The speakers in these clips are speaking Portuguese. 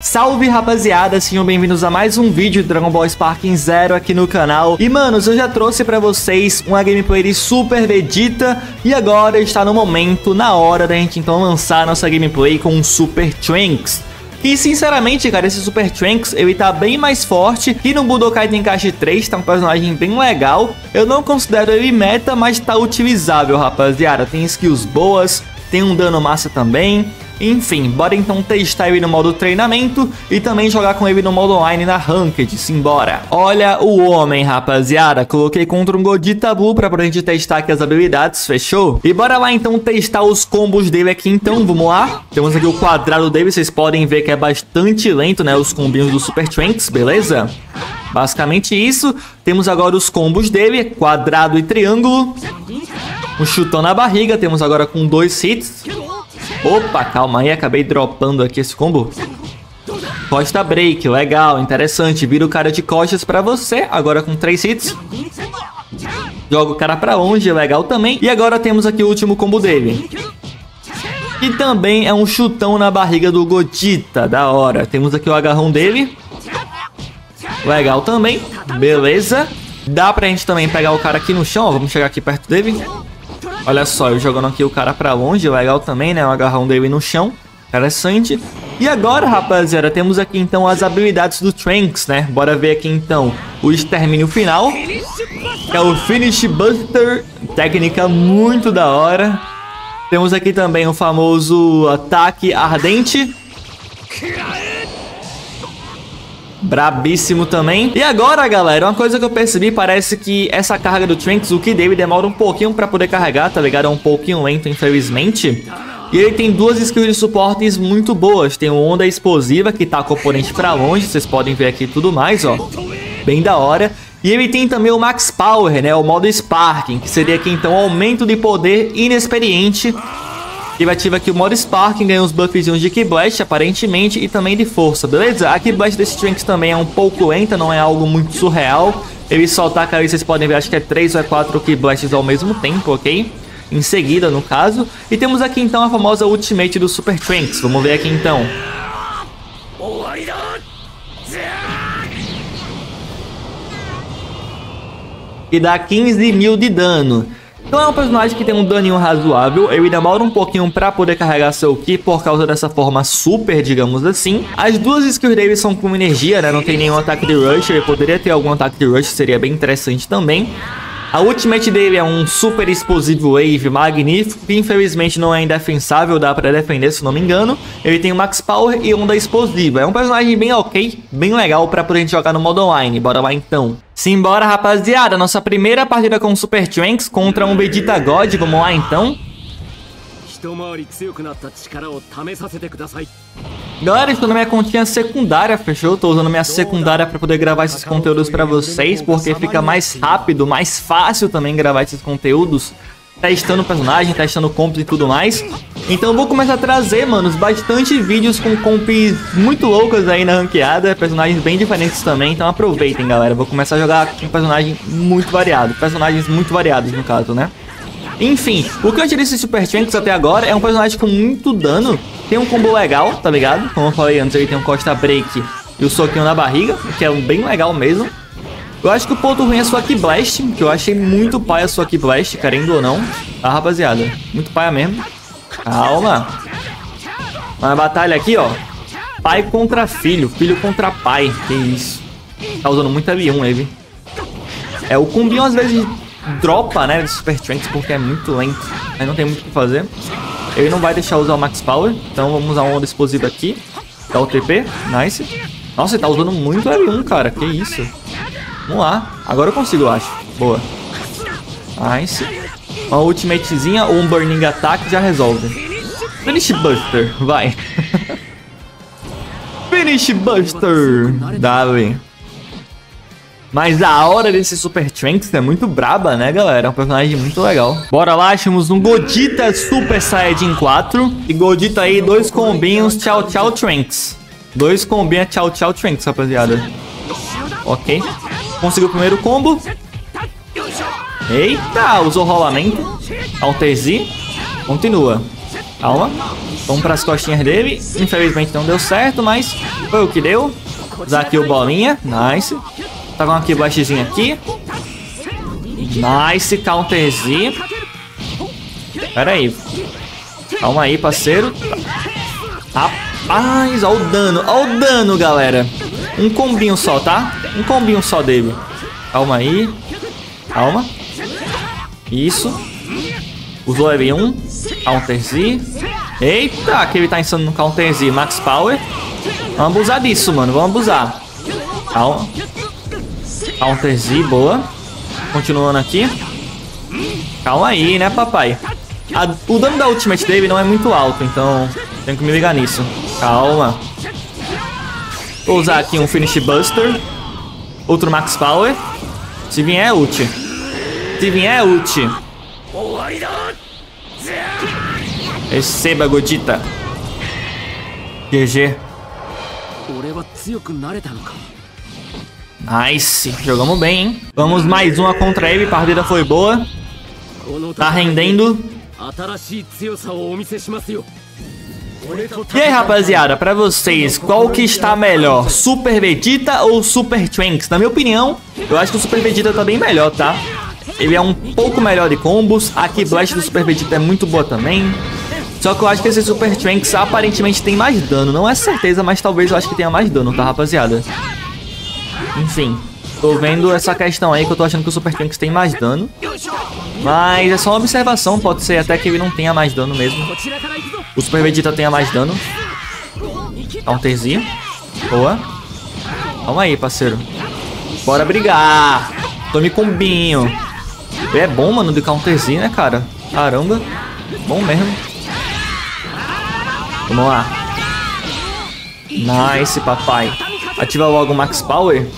Salve rapaziada, sejam bem-vindos a mais um vídeo de Dragon Ball Sparking Zero aqui no canal E manos, eu já trouxe pra vocês uma gameplay de Super Vegeta E agora está no momento, na hora da gente então lançar nossa gameplay com Super Trunks e sinceramente, cara, esse Super Trunks, ele tá bem mais forte que no Budokai Tenkaichi 3, tá um personagem bem legal. Eu não considero ele meta, mas tá utilizável, rapaziada. Tem skills boas, tem um dano massa também. Enfim, bora então testar ele no modo treinamento e também jogar com ele no modo online na Ranked, simbora. Olha o homem, rapaziada, coloquei contra um Godita Blue pra pra gente testar aqui as habilidades, fechou? E bora lá então testar os combos dele aqui então, vamos lá? Temos aqui o quadrado dele, vocês podem ver que é bastante lento, né, os combinhos do Super Trunks, beleza? Basicamente isso, temos agora os combos dele, quadrado e triângulo. Um chutão na barriga, temos agora com dois hits. Opa, calma aí, acabei dropando aqui esse combo. Costa Break, legal, interessante. Vira o cara de costas pra você, agora com três hits. Joga o cara pra longe, legal também. E agora temos aqui o último combo dele. E também é um chutão na barriga do Godita, da hora. Temos aqui o agarrão dele. Legal também, beleza. Dá pra gente também pegar o cara aqui no chão, ó. Vamos chegar aqui perto dele. Olha só, eu jogando aqui o cara pra longe, legal também, né? O agarrão dele no chão, interessante. E agora, rapaziada, temos aqui então as habilidades do Trunks, né? Bora ver aqui então o extermínio final, que é o Finish Buster, técnica muito da hora. Temos aqui também o famoso ataque ardente. Brabíssimo também. E agora, galera, uma coisa que eu percebi, parece que essa carga do Trunks, o que dele demora um pouquinho pra poder carregar, tá ligado? É um pouquinho lento, infelizmente. E ele tem duas skills de suportes muito boas. Tem o Onda Explosiva, que tá com o oponente pra longe, vocês podem ver aqui tudo mais, ó. Bem da hora. E ele tem também o Max Power, né? O modo Sparking, que seria aqui então aumento de poder inexperiente ele ativa aqui o modo Sparking, ganha uns buffzinhos de Ki Blast, aparentemente, e também de força, beleza? A Ki Blast desse Trunks também é um pouco lenta, não é algo muito surreal. Ele ataca ali, vocês podem ver, acho que é 3 ou 4 Ki Blasts ao mesmo tempo, ok? Em seguida, no caso. E temos aqui então a famosa Ultimate do Super Trunks. Vamos ver aqui então. E dá 15 mil de dano. Então é um personagem que tem um daninho razoável, ele demora um pouquinho pra poder carregar seu Ki por causa dessa forma super, digamos assim. As duas skills dele são com energia, né, não tem nenhum ataque de rush, ele poderia ter algum ataque de rush, seria bem interessante também. A ultimate dele é um super explosivo wave magnífico, que infelizmente não é indefensável, dá pra defender se não me engano. Ele tem max power e onda explosiva. É um personagem bem ok, bem legal pra poder jogar no modo online. Bora lá então. Simbora rapaziada, nossa primeira partida com Super Trunks contra um Vegeta God, vamos lá então. Galera, estou na minha continha secundária, fechou? Estou usando minha secundária para poder gravar esses conteúdos para vocês, porque fica mais rápido, mais fácil também gravar esses conteúdos, testando personagem, testando comps e tudo mais. Então vou começar a trazer, manos, bastante vídeos com comps muito loucas aí na ranqueada, personagens bem diferentes também, então aproveitem, galera. vou começar a jogar com personagem muito variado, personagens muito variados no caso, né? Enfim, o que eu tirei desse Super Trunks até agora é um personagem com muito dano. Tem um combo legal, tá ligado? Como eu falei antes, ele tem um Costa Break e o soquinho na barriga, que é bem legal mesmo. Eu acho que o ponto ruim é a sua Blast, que eu achei muito pai a sua Blast, querendo ou não. Tá, rapaziada? Muito paia mesmo. Calma. Uma batalha aqui, ó. Pai contra filho, filho contra pai. Que isso. Tá usando muito L1 ele. É, o combinho às vezes dropa, né, de Super Trunks porque é muito lento. Aí não tem muito o que fazer. Ele não vai deixar usar o Max Power, então vamos usar um onda explosiva aqui. Dá o TP, nice. Nossa, ele tá usando muito L1, cara, que isso. Vamos lá, agora eu consigo, eu acho. Boa. Nice. Uma ultimatezinha ou um Burning Attack já resolve. Finish Buster, vai. Finish Buster. Dale. Mas a hora desse Super Trunks é muito braba, né, galera? É um personagem muito legal. Bora lá, achamos um Godita Super Saiyajin 4. E Godita aí, dois combinhos, tchau, tchau, Trunks. Dois combinhos, tchau, tchau, Trunks, rapaziada. Ok. Conseguiu o primeiro combo. Eita, usou rolamento. Alter Z. Continua. Calma. Vamos pras costinhas dele. Infelizmente não deu certo, mas foi o que deu. O bolinha. Nice. Tá com aqui o blastzinho aqui. Nice, counter Z. Pera aí. Calma aí, parceiro. Rapaz, olha o dano. Olha o dano, galera. Um combinho só, tá? Um combinho só dele. Calma aí. Calma. Isso. Usou L1. Counter Z. Eita, que ele tá insano no Counter Z. Max Power. Vamos abusar disso, mano. Vamos abusar. Calma. Counter Z, boa. Continuando aqui. Calma aí, né, papai? A, o dano da ultimate dele não é muito alto, então tenho que me ligar nisso. Calma. Vou usar aqui um Finish Buster. Outro Max Power. Se vier, é ult. Se vier, é ult. Receba, Godita. GG. Nice. Jogamos bem, hein? Vamos mais uma contra ele. Partida foi boa. Tá rendendo. E aí, rapaziada, pra vocês, qual que está melhor? Super Vegeta ou Super Trunks? Na minha opinião, eu acho que o Super Vegeta tá bem melhor, tá? Ele é um pouco melhor de combos. A Blast do Super Vegeta é muito boa também. Só que eu acho que esse Super Trunks aparentemente tem mais dano. Não é certeza, mas talvez eu acho que tenha mais dano, tá, rapaziada? Enfim, tô vendo essa questão aí que eu tô achando que o Super Trunks tem mais dano. Mas é só uma observação, pode ser até que ele não tenha mais dano mesmo. O Super Vegeta tenha mais dano. Counterzinho. Boa. Calma aí, parceiro. Bora brigar. Tome combinho. É bom, mano, de counterzinho, né, cara? Caramba. Bom mesmo. Vamos lá. Nice, papai. Ativa logo o Max Power.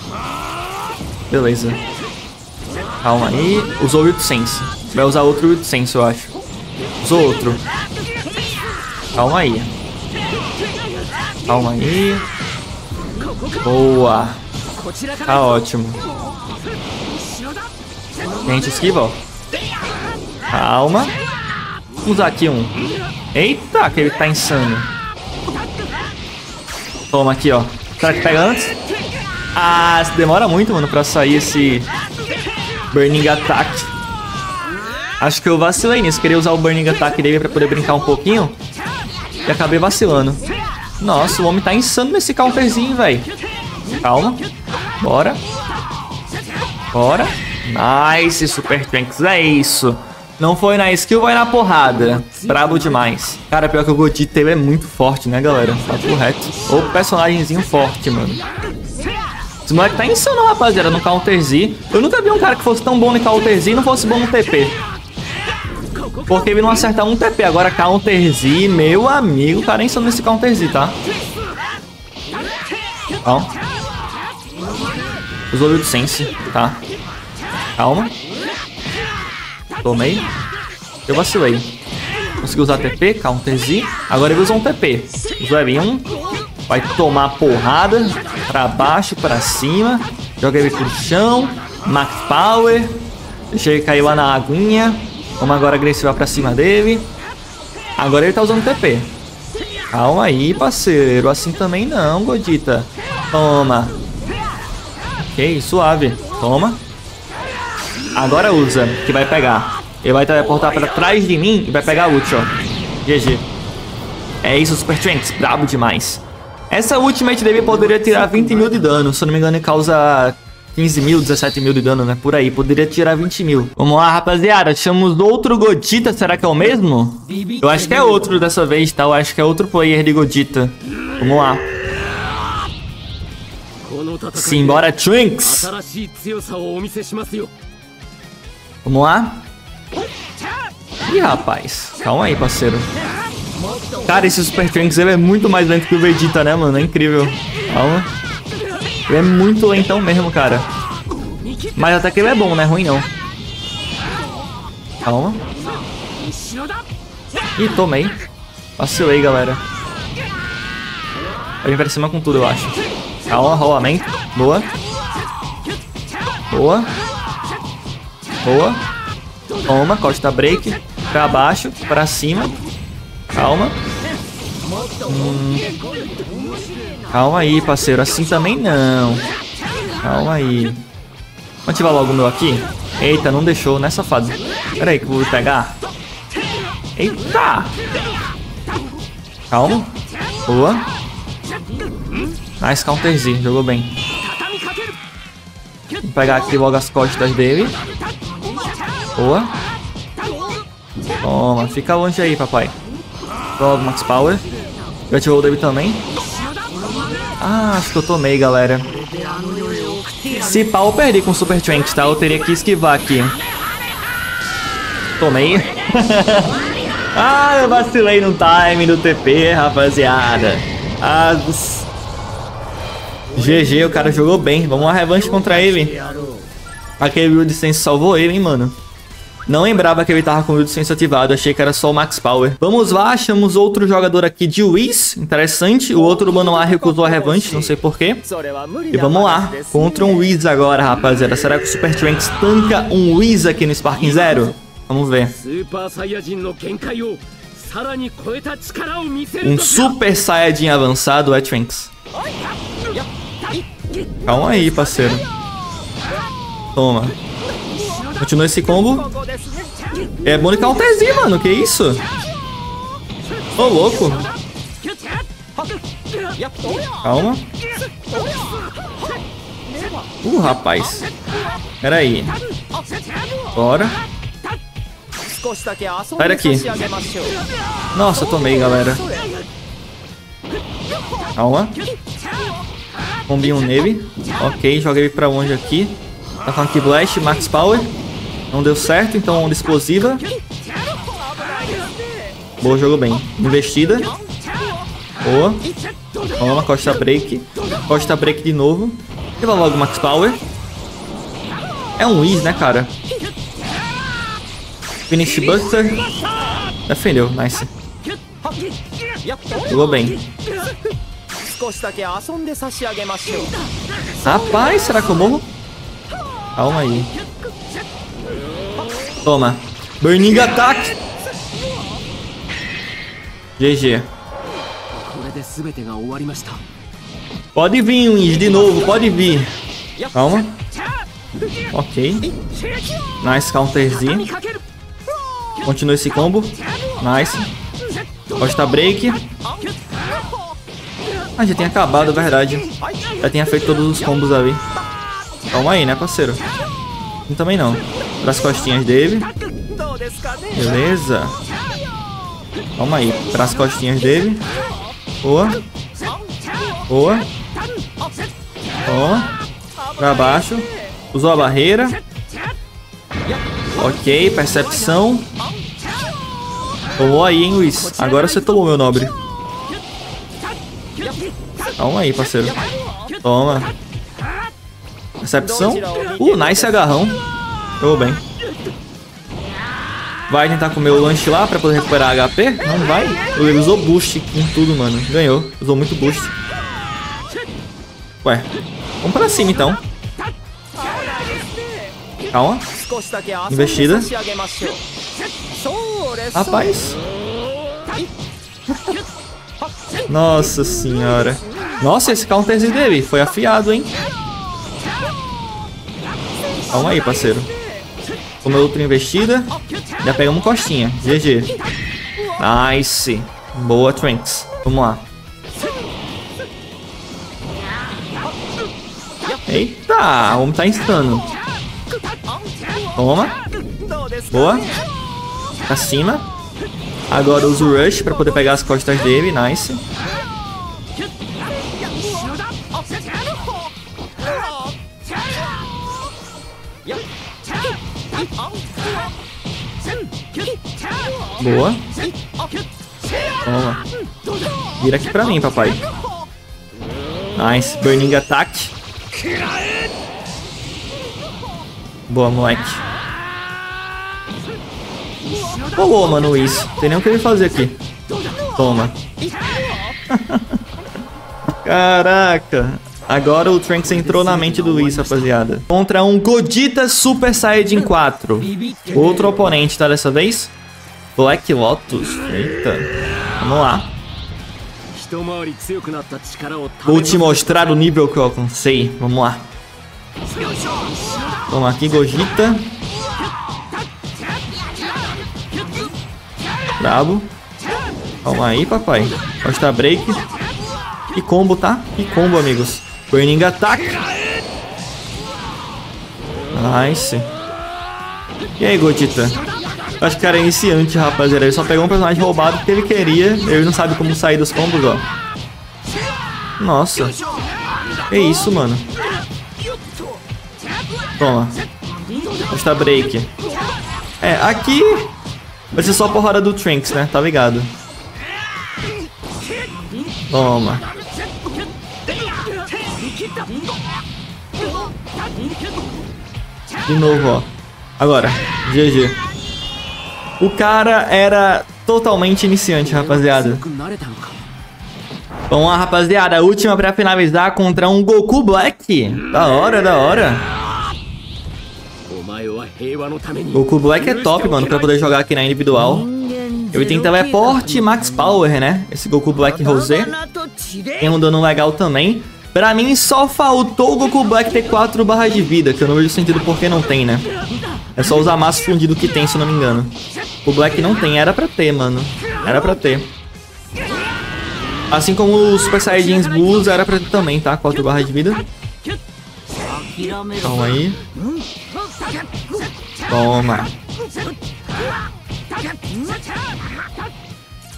Beleza. Calma aí. Usou o Wild Sense. Vai usar outro Wild Sense, eu acho. Usou outro. Calma aí. Calma aí. Boa. Tá ótimo. Gente, esquiva, ó. Calma. Vamos usar aqui um. Eita, que ele tá insano. Toma aqui, ó. Será que pega antes? Ah, demora muito, mano, pra sair esse Burning Attack. Acho que eu vacilei nisso. Queria usar o Burning Attack dele pra poder brincar um pouquinho. E acabei vacilando. Nossa, o homem tá insano nesse counterzinho, velho. Calma. Bora. Bora. Nice, Super Trunks. É isso. Não foi na skill, vai na porrada. Brabo demais. Cara, pior que o Godito é muito forte, né, galera? Tá correto. O personagemzinho forte, mano. Esse moleque tá insano, rapaziada, no Counter Z. Eu nunca vi um cara que fosse tão bom no Counter Z e não fosse bom no TP. Porque ele não acerta um TP. Agora Counter Z, meu amigo, cara é insano nesse Counter Z, tá? Ó. Usou o Sense, tá? Calma. Tomei. Eu vacilei. Consegui usar TP, Counter Z. Agora ele usou um TP. Usou L1. Vai tomar porrada. Pra baixo, pra cima. Joga ele pro chão. Max Power. Deixa ele cair lá na aguinha. Vamos agora agressivar pra cima dele. Agora ele tá usando TP. Calma aí, parceiro. Assim também não, Godita. Toma. Ok, suave. Toma. Agora usa, que vai pegar. Ele vai teleportar pra trás de mim e vai pegar a ult, ó. GG. É isso, Super Trunks. Brabo demais. Essa ultimate dele poderia tirar 20 mil de dano. Se eu não me engano, ele causa 15 mil, 17 mil de dano, né? Por aí. Poderia tirar 20 mil. Vamos lá, rapaziada. Chamamos outro Godita. Será que é o mesmo? Eu acho que é outro dessa vez, tá? Eu acho que é outro player de Godita. Vamos lá. Simbora, Trunks. Vamos lá. Ih, rapaz. Calma aí, parceiro. Cara, esse Super Trunks ele é muito mais lento que o Vegeta, né, mano? É incrível. Calma. Ele é muito lentão mesmo, cara. Mas até que ele é bom, né? Ruim não. Calma. Ih, tomei. Vacilei, galera. Vai vir pra cima com tudo, eu acho. Calma, rolamento. Boa. Boa. Boa. Toma, costa break. Pra baixo, pra cima. Calma. Hum. Calma aí, parceiro. Assim também não. Calma aí. Vou ativar logo o meu aqui. Eita, não deixou, né, safado? Pera aí que eu vou pegar. Eita! Calma. Boa. Nice counterzinho, jogou bem. Vou pegar aqui logo as costas dele. Boa. Toma, fica longe aí, papai. Logo, Max Power. Eu ativou o dele também. Ah, acho que eu tomei, galera. Se pau, eu perdi com o Super Trunks, tá? Eu teria que esquivar aqui. Tomei. ah, eu vacilei no time do TP, rapaziada. Ah, GG, o cara jogou bem. Vamos uma revanche contra ele. Aquele Wild Sense salvou ele, hein, mano. Não lembrava que ele tava com o Wild Sense ativado, achei que era só o Max Power. Vamos lá, achamos outro jogador aqui de Whis, interessante. O outro Manoar recusou a revanche, não sei porquê. E vamos lá, contra um Whis agora, rapaziada. Será que o Super Trunks tanca um Whis aqui no Sparking Zero? Vamos ver. Um Super Saiyajin avançado é Trunks. Calma aí, parceiro. Toma. Continua esse combo. É de counterzinho, mano. Que isso? Ô, louco. Calma. Uh, rapaz. Pera aí. Bora. Sai daqui. Nossa, tomei, galera. Calma. Combinho nele. Ok, joguei pra longe aqui. Tá com Blast, Max Power. Não deu certo, então onda explosiva. Boa, jogou bem. Investida. Boa. Toma, Costa Break. Costa Break de novo. Vai logo Max Power. É um Wiz, né, cara? Finish Buster. Defendeu, nice. Jogou bem. Rapaz, será que eu morro? Calma aí. Toma. Burning Attack. GG. Pode vir, Wins, de novo. Pode vir. Calma. Ok. Nice counterzinho. Continua esse combo. Nice. Costa break. Ah, já tinha acabado, verdade. Já tinha feito todos os combos ali. Calma aí, né, parceiro? Não também não. Para as costinhas dele. Beleza. Calma aí. Para as costinhas dele. Boa. Boa. Ó. Pra baixo. Usou a barreira. Ok, percepção. Tomou aí, hein, Luiz. Agora você tomou, meu nobre. Calma aí, parceiro. Toma. Percepção. Uh, nice agarrão. Jogou bem. Vai tentar comer o lanche lá pra poder recuperar HP? Não vai. Ele usou boost em tudo, mano. Ganhou. Usou muito boost. Ué. Vamos pra cima, então. Calma. Investida. Rapaz. Nossa senhora. Nossa, esse counterzinho dele foi afiado, hein? Calma aí, parceiro. Comeu outra investida. Já pegamos costinha. GG. Nice. Boa, Trunks. Vamos lá. Eita, o homem tá instando. Toma. Boa. Pra cima. Agora uso o Rush pra poder pegar as costas dele. Nice. Boa. Toma. Vira aqui pra mim, papai. Nice. Burning Attack. Boa, moleque. Boa, mano, isso. Tem nem o que ele fazer aqui. Toma. Caraca. Agora o Trunks entrou na mente do Luiz, rapaziada. Contra um Godita Super Saiyajin 4. Outro oponente, tá, dessa vez? Black Lotus. Eita. Vamos lá. Vou te mostrar o nível que eu alcancei. Vamos lá. Vamos aqui, Gogita. Brabo. Calma aí, papai. Costa break. Que combo, tá? Que combo, amigos. Burning Attack. Nice. E aí, Gogita? Acho que era iniciante, rapaziada. Ele só pegou um personagem roubado porque ele queria. Ele não sabe como sair dos combos, ó. Nossa. Que isso, mano. Toma. Costa break. É, aqui vai ser só a porrada do Trunks, né? Tá ligado? Toma. De novo, ó. Agora, GG. O cara era totalmente iniciante, rapaziada. Vamos lá, rapaziada. Última pra finalizar contra um Goku Black. Da hora, da hora. Goku Black é top, mano, pra poder jogar aqui na individual. Ele tem teleporte e max power, né? Esse Goku Black Rosé. Tem um dano legal também. Pra mim, só faltou o Goku Black ter 4 barras de vida, que eu não vejo sentido porque não tem, né? É só usar massa fundido que tem, se eu não me engano. O Black não tem, era pra ter, mano. Era pra ter. Assim como o Super Saiyajins Blues era pra ter também, tá? 4 barras de vida. Calma aí. Toma.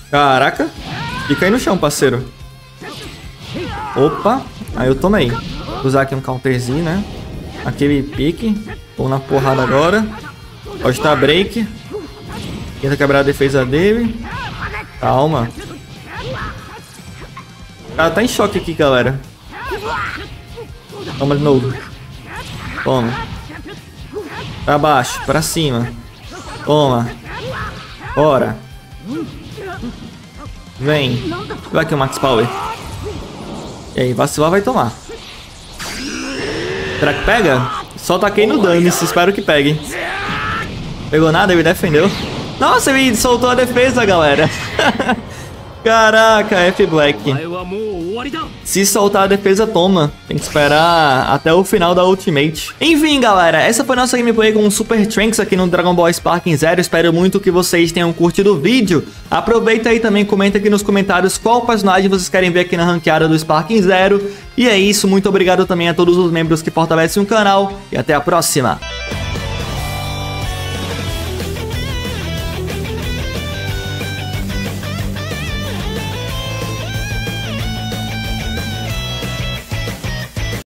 Caraca. Fica aí no chão, parceiro. Opa. Aí eu tomei. Vou usar aqui um counterzinho, né? Aquele pique. Vou na porrada agora. Pode estar break. Tenta quebrar a defesa dele. Calma. O cara tá em choque aqui, galera. Toma de novo. Toma. Pra baixo, pra cima. Toma. Bora. Vem. Vai aqui o Max Power. E aí, vacilar vai tomar. Será que pega? Só taquei no dane-se, espero que pegue. Pegou nada, ele defendeu. Nossa, ele soltou a defesa, galera. Caraca, F Black. Se soltar a defesa, toma. Tem que esperar até o final da Ultimate. Enfim, galera, essa foi nossa gameplay com o Super Trunks aqui no Dragon Ball Sparking Zero. Espero muito que vocês tenham curtido o vídeo. Aproveita aí também, comenta aqui nos comentários qual personagem vocês querem ver aqui na ranqueada do Sparking Zero. E é isso, muito obrigado também a todos os membros que fortalecem o canal e até a próxima.